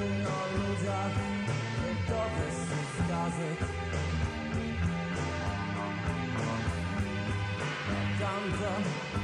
Mówimy o ludziach, dobry z gazet Tamto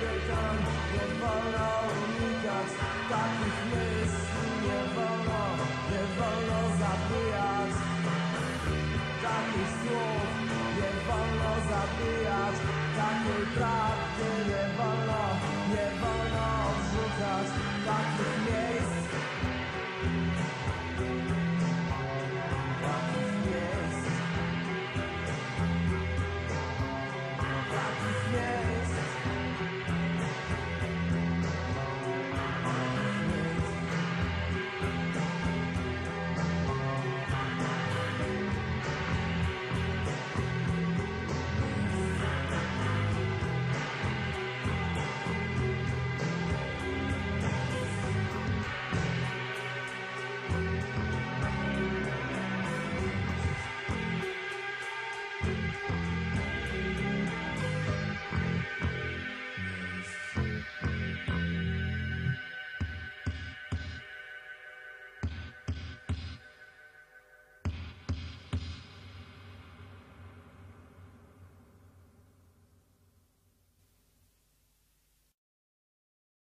pytań Nie wolno unikać takich myśli Nie wolno, nie wolno zabijać Takich słów nie wolno zabijać Takiej prawdy nie wolno, nie wolno odrzucać Takich